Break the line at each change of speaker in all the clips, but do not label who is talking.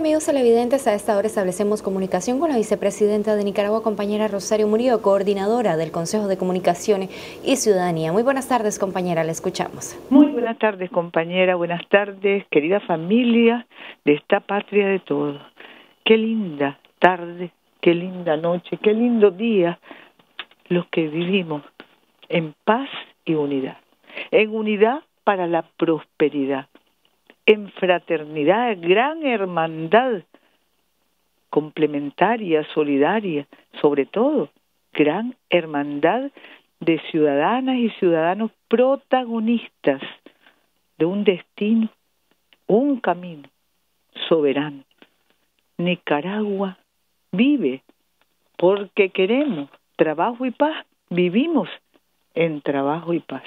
amigos televidentes, a esta hora establecemos comunicación con la vicepresidenta de Nicaragua, compañera Rosario Murillo, coordinadora del Consejo de Comunicaciones y Ciudadanía. Muy buenas tardes, compañera, la escuchamos.
Muy buenas tardes, compañera, buenas tardes, querida familia de esta patria de todos. Qué linda tarde, qué linda noche, qué lindo día los que vivimos en paz y unidad. En unidad para la prosperidad en fraternidad, gran hermandad complementaria, solidaria, sobre todo, gran hermandad de ciudadanas y ciudadanos protagonistas de un destino, un camino soberano. Nicaragua vive porque queremos trabajo y paz, vivimos en trabajo y paz.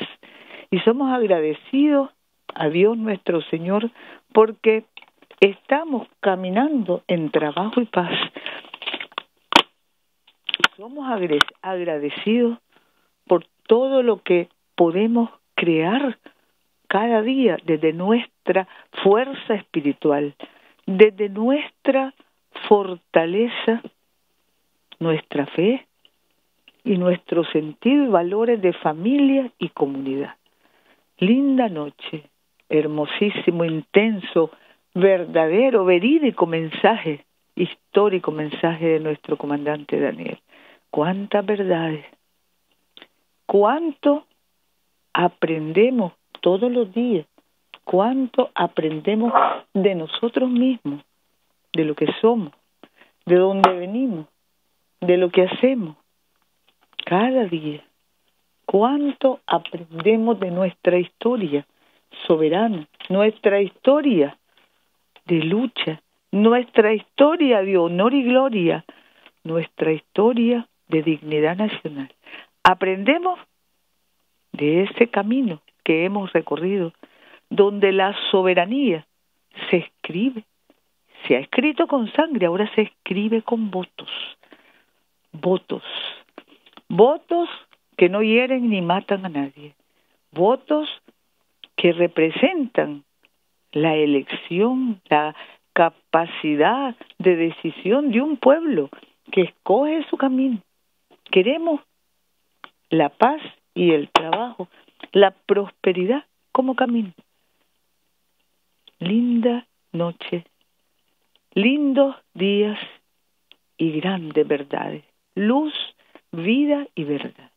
Y somos agradecidos a Dios nuestro Señor porque estamos caminando en trabajo y paz. Somos agradecidos por todo lo que podemos crear cada día desde nuestra fuerza espiritual, desde nuestra fortaleza, nuestra fe y nuestro sentido y valores de familia y comunidad. Linda noche, hermosísimo, intenso, verdadero, verídico mensaje, histórico mensaje de nuestro comandante Daniel. Cuántas verdades, cuánto aprendemos todos los días, cuánto aprendemos de nosotros mismos, de lo que somos, de dónde venimos, de lo que hacemos, cada día. Cuánto aprendemos de nuestra historia, soberana, nuestra historia de lucha, nuestra historia de honor y gloria, nuestra historia de dignidad nacional. Aprendemos de ese camino que hemos recorrido, donde la soberanía se escribe, se ha escrito con sangre, ahora se escribe con votos, votos, votos que no hieren ni matan a nadie, votos que representan la elección, la capacidad de decisión de un pueblo que escoge su camino. Queremos la paz y el trabajo, la prosperidad como camino. Linda noche, lindos días y grandes verdades. Luz, vida y verdad.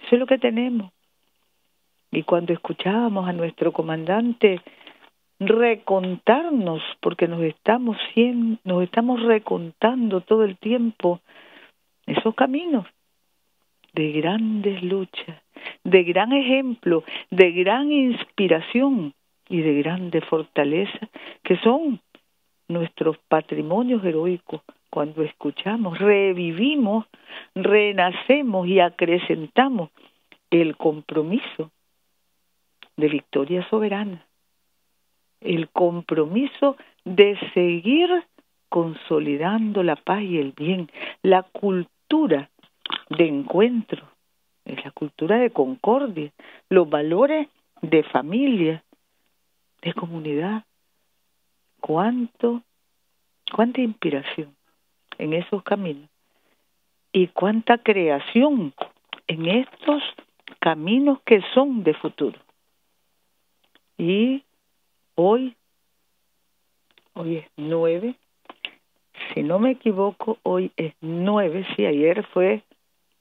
Eso es lo que tenemos. Y cuando escuchábamos a nuestro comandante recontarnos, porque nos estamos, nos estamos recontando todo el tiempo esos caminos de grandes luchas, de gran ejemplo, de gran inspiración y de grande fortaleza, que son nuestros patrimonios heroicos. Cuando escuchamos, revivimos, renacemos y acrecentamos el compromiso de victoria soberana, el compromiso de seguir consolidando la paz y el bien, la cultura de encuentro, es la cultura de concordia, los valores de familia, de comunidad. Cuánto, cuánta inspiración en esos caminos y cuánta creación en estos caminos que son de futuro. Y hoy, hoy es nueve, si no me equivoco, hoy es nueve, sí, ayer fue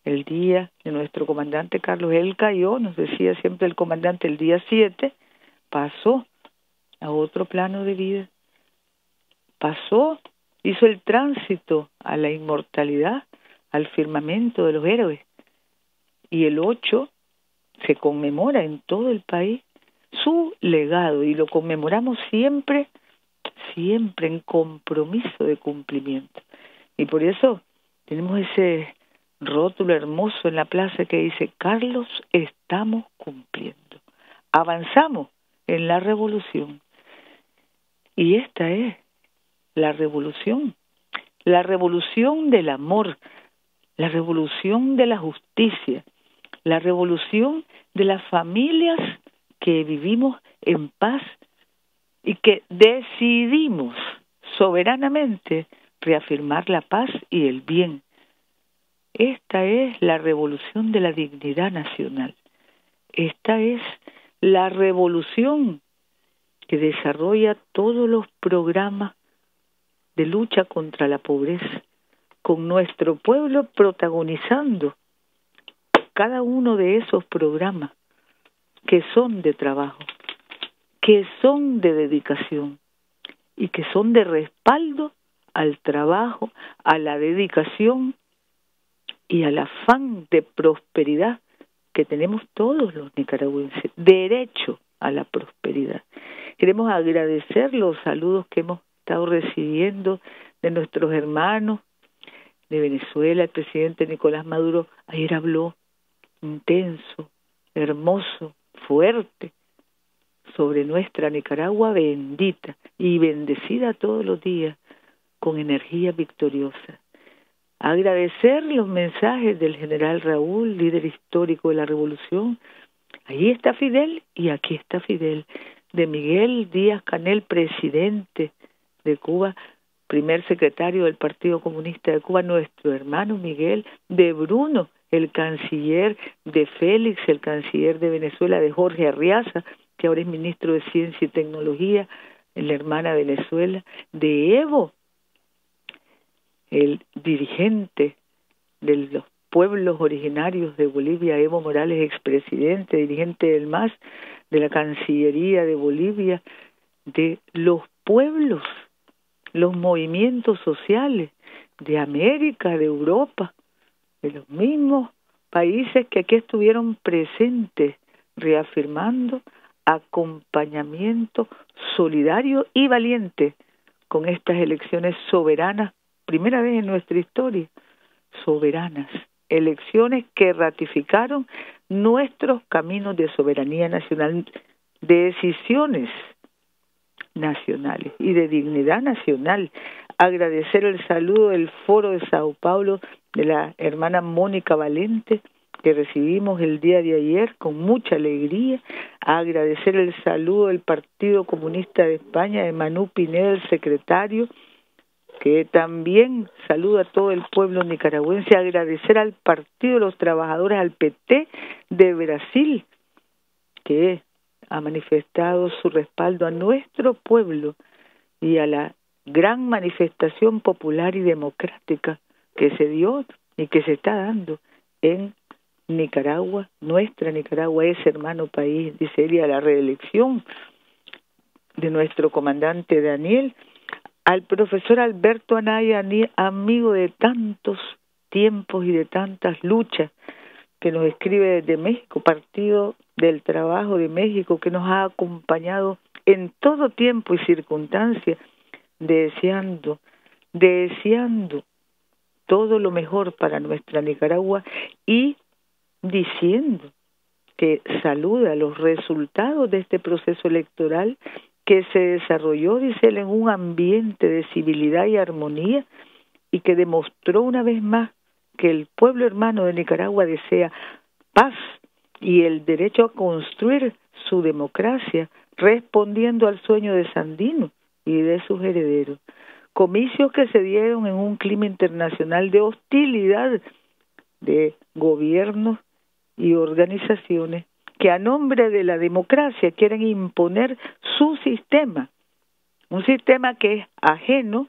el día de nuestro comandante Carlos. Él cayó, nos decía siempre el comandante el día siete, pasó a otro plano de vida, pasó, hizo el tránsito a la inmortalidad, al firmamento de los héroes, y el ocho se conmemora en todo el país su legado y lo conmemoramos siempre, siempre en compromiso de cumplimiento. Y por eso tenemos ese rótulo hermoso en la plaza que dice, Carlos, estamos cumpliendo. Avanzamos en la revolución. Y esta es la revolución, la revolución del amor, la revolución de la justicia, la revolución de las familias que vivimos en paz y que decidimos soberanamente reafirmar la paz y el bien. Esta es la revolución de la dignidad nacional. Esta es la revolución que desarrolla todos los programas de lucha contra la pobreza, con nuestro pueblo protagonizando cada uno de esos programas que son de trabajo, que son de dedicación y que son de respaldo al trabajo, a la dedicación y al afán de prosperidad que tenemos todos los nicaragüenses, derecho a la prosperidad. Queremos agradecer los saludos que hemos estado recibiendo de nuestros hermanos de Venezuela. El presidente Nicolás Maduro ayer habló intenso, hermoso, fuerte sobre nuestra Nicaragua bendita y bendecida todos los días con energía victoriosa. Agradecer los mensajes del general Raúl, líder histórico de la revolución. Ahí está Fidel y aquí está Fidel. De Miguel Díaz Canel, presidente de Cuba, primer secretario del Partido Comunista de Cuba, nuestro hermano Miguel, de Bruno, el canciller de Félix, el canciller de Venezuela, de Jorge Arriaza, que ahora es ministro de Ciencia y Tecnología, la hermana Venezuela, de Evo, el dirigente de los pueblos originarios de Bolivia, Evo Morales, expresidente, dirigente del MAS, de la Cancillería de Bolivia, de los pueblos, los movimientos sociales de América, de Europa, de los mismos países que aquí estuvieron presentes, reafirmando acompañamiento solidario y valiente con estas elecciones soberanas, primera vez en nuestra historia, soberanas, elecciones que ratificaron nuestros caminos de soberanía nacional, de decisiones nacionales y de dignidad nacional. Agradecer el saludo del Foro de Sao Paulo de la hermana Mónica Valente, que recibimos el día de ayer con mucha alegría, agradecer el saludo del Partido Comunista de España, de Manu Pineda, el secretario, que también saluda a todo el pueblo nicaragüense, agradecer al Partido de los Trabajadores, al PT de Brasil, que ha manifestado su respaldo a nuestro pueblo y a la gran manifestación popular y democrática que se dio y que se está dando en Nicaragua, nuestra Nicaragua es hermano país, dice él, a la reelección de nuestro comandante Daniel, al profesor Alberto Anaya, amigo de tantos tiempos y de tantas luchas, que nos escribe desde México, Partido del Trabajo de México, que nos ha acompañado en todo tiempo y circunstancia, deseando, deseando todo lo mejor para nuestra Nicaragua y diciendo que saluda los resultados de este proceso electoral que se desarrolló, dice en un ambiente de civilidad y armonía y que demostró una vez más que el pueblo hermano de Nicaragua desea paz y el derecho a construir su democracia respondiendo al sueño de Sandino y de sus herederos. Comicios que se dieron en un clima internacional de hostilidad de gobiernos y organizaciones que a nombre de la democracia quieren imponer su sistema, un sistema que es ajeno,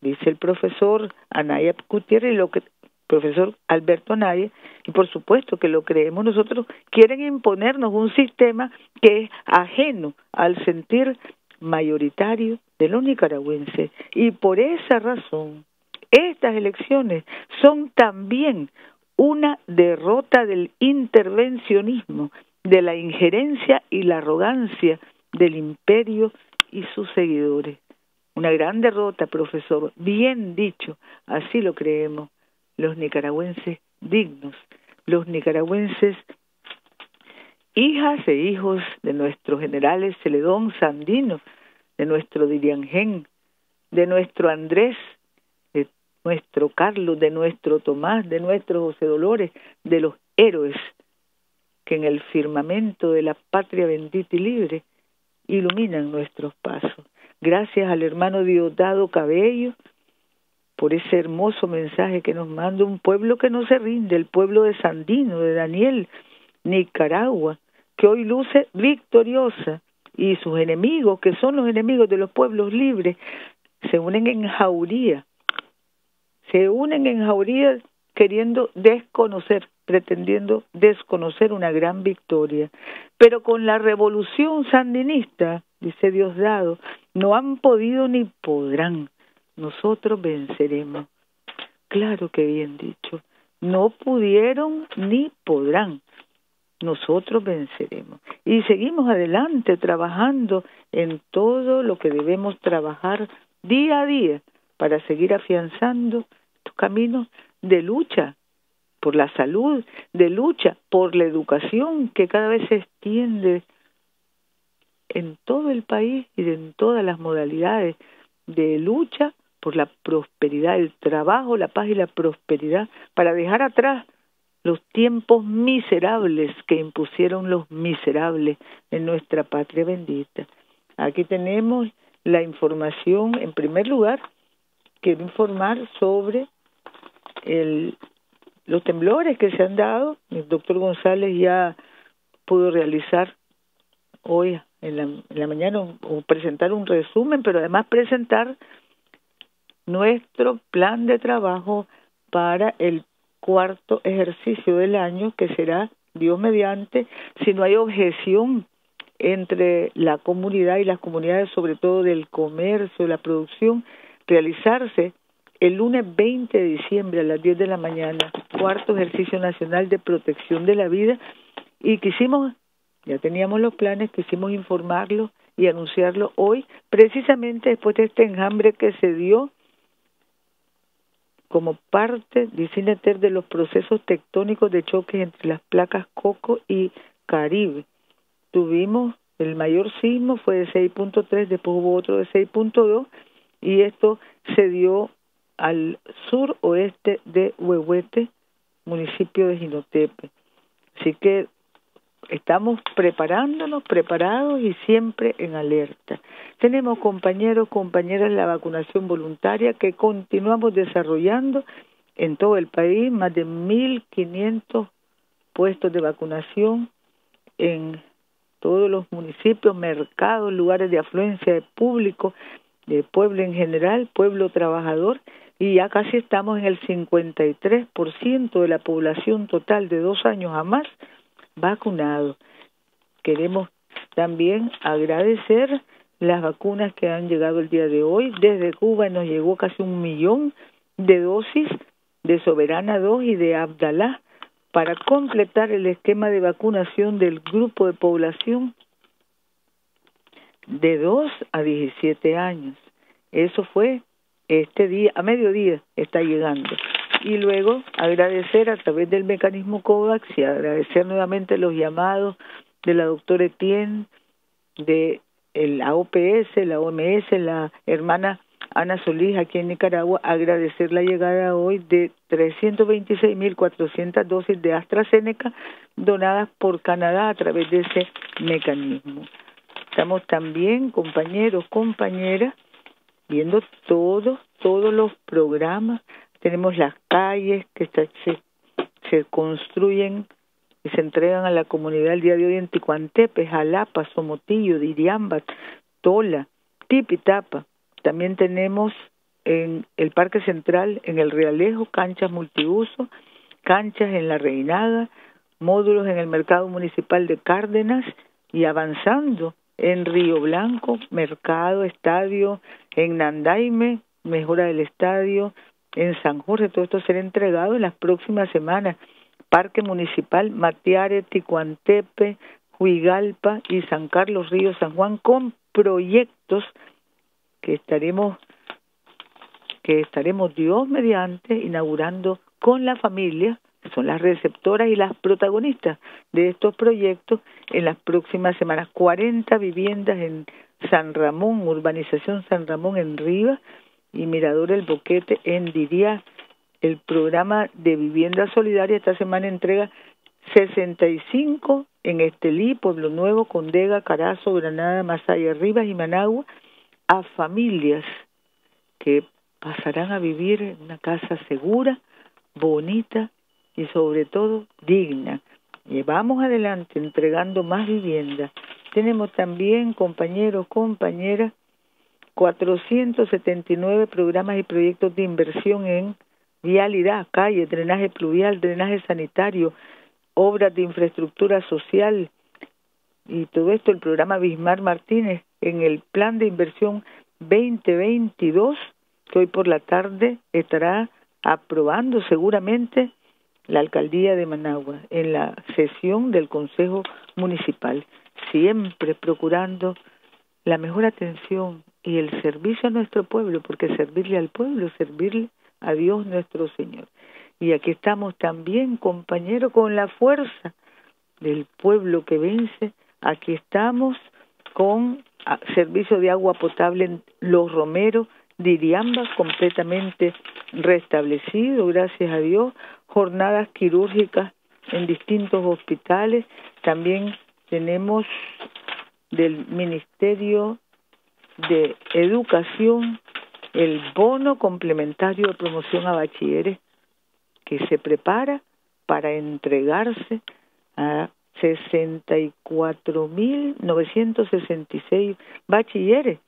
dice el profesor Anaya Gutiérrez, lo que profesor Alberto Anaya, y por supuesto que lo creemos nosotros, quieren imponernos un sistema que es ajeno al sentir mayoritario de los nicaragüenses. Y por esa razón, estas elecciones son también una derrota del intervencionismo, de la injerencia y la arrogancia del imperio y sus seguidores. Una gran derrota, profesor, bien dicho, así lo creemos, los nicaragüenses dignos, los nicaragüenses hijas e hijos de nuestros generales Celedón Sandino, de nuestro Diriangén, de nuestro Andrés, nuestro Carlos, de nuestro Tomás, de nuestro José Dolores, de los héroes que en el firmamento de la patria bendita y libre iluminan nuestros pasos. Gracias al hermano Diosdado Cabello por ese hermoso mensaje que nos manda un pueblo que no se rinde, el pueblo de Sandino, de Daniel, Nicaragua, que hoy luce victoriosa y sus enemigos, que son los enemigos de los pueblos libres, se unen en jauría, se unen en jauría queriendo desconocer, pretendiendo desconocer una gran victoria. Pero con la revolución sandinista, dice Diosdado, no han podido ni podrán. Nosotros venceremos. Claro que bien dicho. No pudieron ni podrán. Nosotros venceremos. Y seguimos adelante trabajando en todo lo que debemos trabajar día a día para seguir afianzando estos caminos de lucha por la salud, de lucha por la educación que cada vez se extiende en todo el país y en todas las modalidades de lucha por la prosperidad, el trabajo, la paz y la prosperidad, para dejar atrás los tiempos miserables que impusieron los miserables en nuestra patria bendita. Aquí tenemos la información, en primer lugar, quiero informar sobre el, los temblores que se han dado. El doctor González ya pudo realizar hoy en la, en la mañana o presentar un resumen, pero además presentar nuestro plan de trabajo para el cuarto ejercicio del año, que será Dios mediante, si no hay objeción entre la comunidad y las comunidades, sobre todo del comercio, la producción, realizarse el lunes 20 de diciembre a las 10 de la mañana, cuarto ejercicio nacional de protección de la vida, y quisimos, ya teníamos los planes, quisimos informarlo y anunciarlo hoy, precisamente después de este enjambre que se dio como parte, dice Ineter, de los procesos tectónicos de choque entre las placas Coco y Caribe. Tuvimos el mayor sismo, fue de 6.3, después hubo otro de 6.2 y esto se dio al sur oeste de Huehuete, municipio de Jinotepe. Así que estamos preparándonos, preparados y siempre en alerta. Tenemos compañeros, compañeras la vacunación voluntaria que continuamos desarrollando en todo el país, más de 1.500 puestos de vacunación en todos los municipios, mercados, lugares de afluencia de público, de pueblo en general, pueblo trabajador, y ya casi estamos en el 53% de la población total de dos años a más vacunado. Queremos también agradecer las vacunas que han llegado el día de hoy. Desde Cuba nos llegó casi un millón de dosis de Soberana 2 y de Abdalá para completar el esquema de vacunación del grupo de población de 2 a 17 años. Eso fue este día, a mediodía está llegando y luego agradecer a través del mecanismo COVAX y agradecer nuevamente los llamados de la doctora Etienne, de la OPS, la OMS, la hermana Ana Solís aquí en Nicaragua, agradecer la llegada hoy de 326.400 dosis de AstraZeneca donadas por Canadá a través de ese mecanismo. Estamos también, compañeros, compañeras, viendo todos, todos los programas tenemos las calles que se, se construyen y se entregan a la comunidad el día de hoy en Ticuantepe, Jalapa, Somotillo, Diriamba, Tola, Tipitapa. También tenemos en el Parque Central, en el Realejo, canchas multiuso, canchas en la Reinada, módulos en el Mercado Municipal de Cárdenas y avanzando en Río Blanco, mercado, estadio, en Nandaime, mejora del estadio, en San Jorge. Todo esto será entregado en las próximas semanas. Parque Municipal Matiare, Ticuantepe, Huigalpa y San Carlos Río San Juan con proyectos que estaremos que estaremos Dios mediante inaugurando con la familia, que son las receptoras y las protagonistas de estos proyectos en las próximas semanas. 40 viviendas en San Ramón, urbanización San Ramón en Rivas, y Mirador El Boquete en Diría. El programa de vivienda solidaria esta semana entrega 65 en Estelí, Pueblo Nuevo, Condega, Carazo, Granada, Masaya, Rivas y Managua a familias que pasarán a vivir en una casa segura, bonita y sobre todo digna. Y vamos adelante entregando más vivienda. Tenemos también, compañeros, compañeras, 479 programas y proyectos de inversión en vialidad, calle, drenaje pluvial, drenaje sanitario, obras de infraestructura social y todo esto el programa Bismar Martínez en el plan de inversión 2022 que hoy por la tarde estará aprobando seguramente la alcaldía de Managua en la sesión del Consejo Municipal, siempre procurando la mejor atención y el servicio a nuestro pueblo, porque servirle al pueblo servirle a Dios nuestro Señor. Y aquí estamos también, compañero, con la fuerza del pueblo que vence. Aquí estamos con ah, servicio de agua potable en Los Romeros, Diriamba, completamente restablecido, gracias a Dios. Jornadas quirúrgicas en distintos hospitales. También tenemos del Ministerio de Educación el bono complementario de promoción a bachilleres que se prepara para entregarse a 64.966 bachilleres,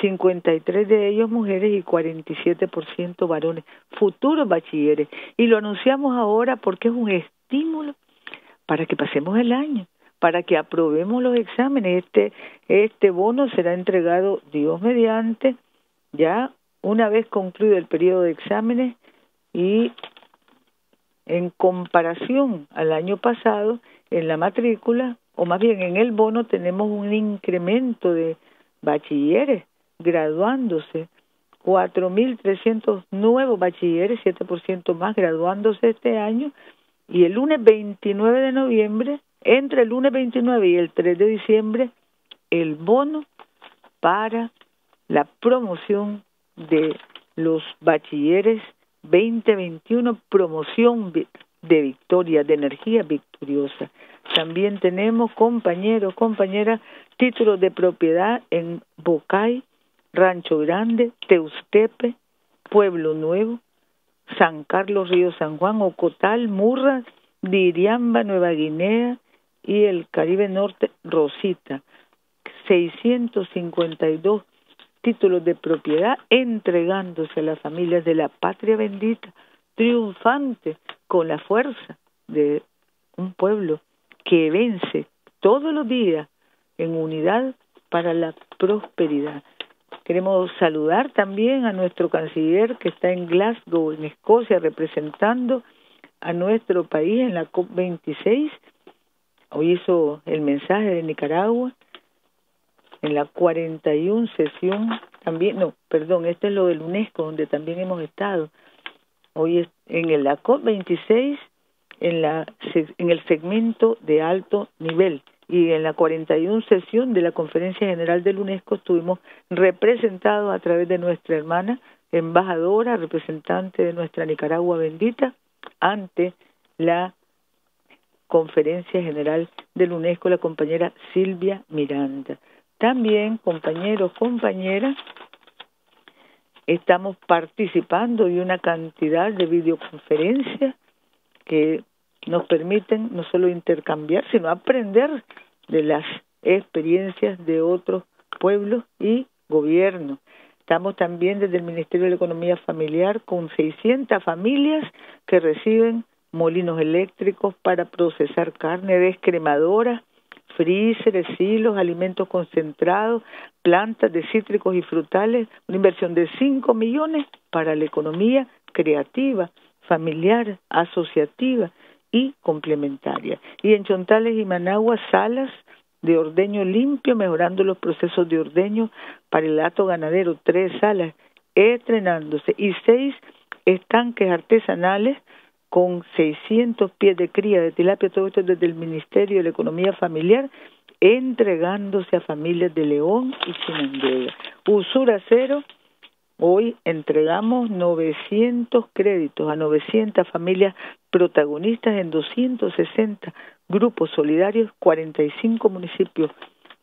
53 de ellos mujeres y 47% varones, futuros bachilleres. Y lo anunciamos ahora porque es un estímulo para que pasemos el año, para que aprobemos los exámenes. Este, este bono será entregado, Dios mediante, ya una vez concluido el periodo de exámenes y en comparación al año pasado, en la matrícula, o más bien en el bono, tenemos un incremento de bachilleres graduándose, 4.300 nuevos bachilleres, 7% más graduándose este año, y el lunes 29 de noviembre, entre el lunes 29 y el 3 de diciembre, el bono para la promoción de los bachilleres 2021 promoción de victoria, de energía victoriosa. También tenemos compañeros, compañeras, títulos de propiedad en Bocay, Rancho Grande, Teustepe, Pueblo Nuevo, San Carlos, Río San Juan, Ocotal, Murra, Diriamba, Nueva Guinea y el Caribe Norte, Rosita. 652 títulos de propiedad entregándose a las familias de la patria bendita, triunfante con la fuerza de un pueblo que vence todos los días en unidad para la prosperidad. Queremos saludar también a nuestro canciller que está en Glasgow, en Escocia, representando a nuestro país en la COP26. Hoy hizo el mensaje de Nicaragua en la 41 sesión también, no, perdón, este es lo del UNESCO, donde también hemos estado. Hoy es en la COP26, en, la, en el segmento de alto nivel y en la 41 sesión de la Conferencia General del UNESCO estuvimos representados a través de nuestra hermana embajadora, representante de nuestra Nicaragua bendita, ante la Conferencia General del UNESCO, la compañera Silvia Miranda. También, compañeros, compañeras, estamos participando de una cantidad de videoconferencias que nos permiten no solo intercambiar, sino aprender de las experiencias de otros pueblos y gobiernos. Estamos también desde el Ministerio de la Economía Familiar con 600 familias que reciben molinos eléctricos para procesar carne, descremadoras, freezer, silos, alimentos concentrados, plantas de cítricos y frutales, una inversión de 5 millones para la economía creativa, familiar, asociativa y complementaria. Y en Chontales y Managua, salas de ordeño limpio, mejorando los procesos de ordeño para el hato ganadero, tres salas estrenándose y seis estanques artesanales con 600 pies de cría de tilapia, todo esto desde el Ministerio de la Economía Familiar, entregándose a familias de León y Chinandega. Usura cero, hoy entregamos 900 créditos a 900 familias protagonistas en 260 grupos solidarios, 45 municipios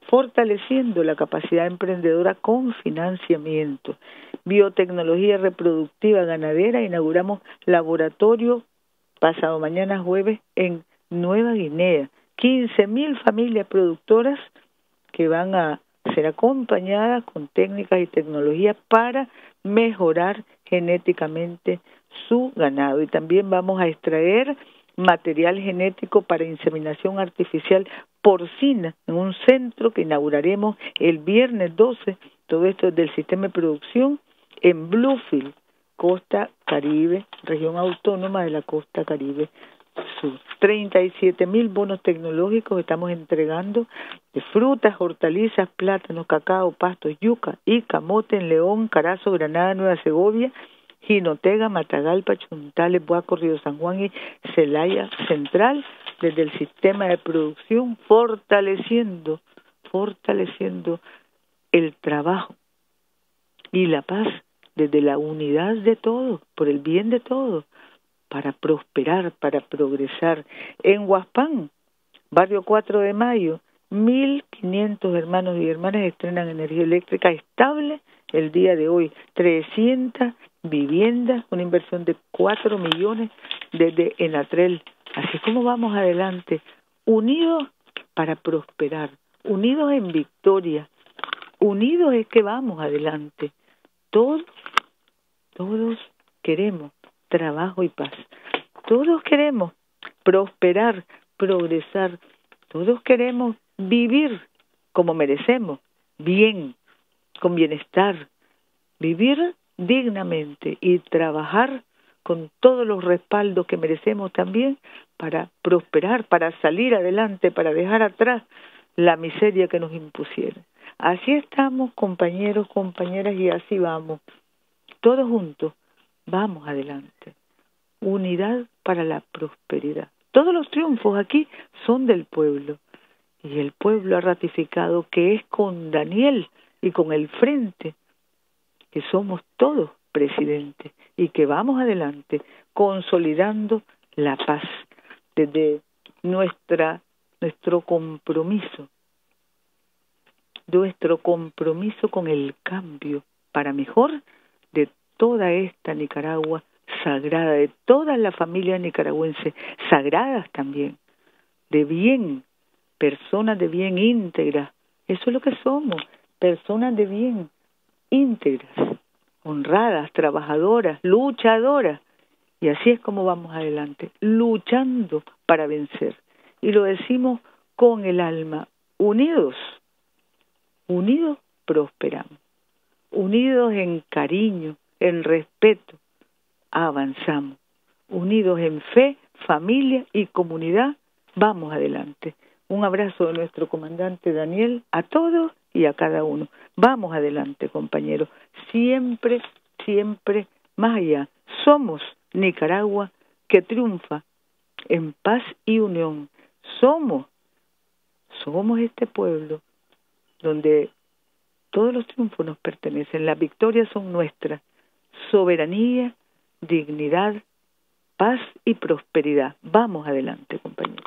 fortaleciendo la capacidad emprendedora con financiamiento. Biotecnología reproductiva ganadera, inauguramos laboratorio pasado mañana jueves en Nueva Guinea. 15.000 familias productoras que van a ser acompañadas con técnicas y tecnologías para mejorar genéticamente su ganado. Y también vamos a extraer material genético para inseminación artificial porcina en un centro que inauguraremos el viernes 12. Todo esto es del sistema de producción en Bluefield, Costa Caribe, región autónoma de la Costa Caribe Sur. 37 mil bonos tecnológicos estamos entregando de frutas, hortalizas, plátanos, cacao, pastos, yuca y camote en León, Carazo, Granada, Nueva Segovia, Jinotega, Matagalpa, Chuntales, Buaco, Río San Juan y Celaya Central desde el sistema de producción, fortaleciendo, fortaleciendo el trabajo y la paz desde la unidad de todos, por el bien de todos, para prosperar, para progresar. En Huaspán, barrio 4 de mayo, 1.500 hermanos y hermanas estrenan energía eléctrica estable el día de hoy, 300 viviendas, una inversión de 4 millones desde Enatrel Así como vamos adelante, unidos para prosperar, unidos en victoria, unidos es que vamos adelante. Todos, todos queremos trabajo y paz. Todos queremos prosperar, progresar. Todos queremos vivir como merecemos, bien, con bienestar, vivir dignamente y trabajar con todos los respaldos que merecemos también para prosperar, para salir adelante, para dejar atrás la miseria que nos impusieron. Así estamos, compañeros, compañeras, y así vamos. Todos juntos, vamos adelante. Unidad para la prosperidad. Todos los triunfos aquí son del pueblo. Y el pueblo ha ratificado que es con Daniel y con el frente que somos todos presidente y que vamos adelante consolidando la paz desde nuestra nuestro compromiso nuestro compromiso con el cambio para mejor de toda esta Nicaragua sagrada, de todas las familias nicaragüenses sagradas también, de bien, personas de bien íntegras, eso es lo que somos, personas de bien íntegras, honradas, trabajadoras, luchadoras. Y así es como vamos adelante, luchando para vencer. Y lo decimos con el alma, unidos, unidos prosperamos, unidos en cariño, en respeto, avanzamos, unidos en fe, familia y comunidad, vamos adelante. Un abrazo de nuestro comandante Daniel a todos y a cada uno. Vamos adelante, compañeros. Siempre, siempre más allá. Somos Nicaragua que triunfa en paz y unión. Somos, somos este pueblo donde todos los triunfos nos pertenecen, las victorias son nuestras. Soberanía, dignidad, paz y prosperidad. Vamos adelante, compañeros.